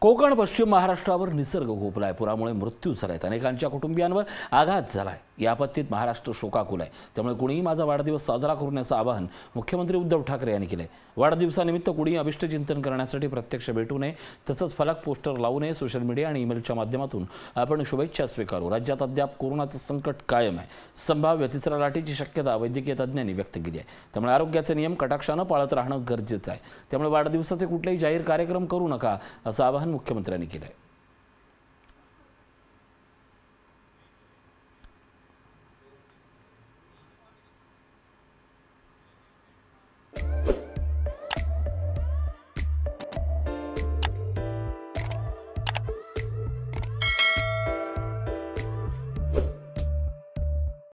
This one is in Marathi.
कोकण पश्चिम महाराष्ट्रावर निसर्ग गोपलाय पुरामुळे मृत्यू झालायत अनेकांच्या कुटुंबियांवर आघात झालाय. या आपत्तीत महाराष्ट्र शोकाकुल आहे. त्यामुळे कुणीही माझा वाढदिवस साजरा करण्याचं आवाहन मुख्यमंत्री उद्धव ठाकरे यांनी केलं आहे वाढदिवसानिमित्त कुणीही अभिष्टचिंतन करण्यासाठी प्रत्यक्ष भेटू नये. तसंच फलक पोस्टर लावू नये. सोशल मीडिया आणि ईमेलच्या माध्यमातून आपण शुभेच्छा स्वीकारू. राज्यात अद्याप कोरोनाचं संकट कायम आहे. संभाव्य तिसऱ्या लाटेची शक्यता वैद्यकीय तज्ज्ञांनी व्यक्त केली आहे. त्यामुळे आरोग्याचे नियम कटाक्षानं पाळत राहणं गरजेचं आहे. त्यामुळे वाढदिवसाचे कुठलेही जाहीर कार्यक्रम करू नका असं आवाहन मुख्यमंत्र्यांनी केलं आहे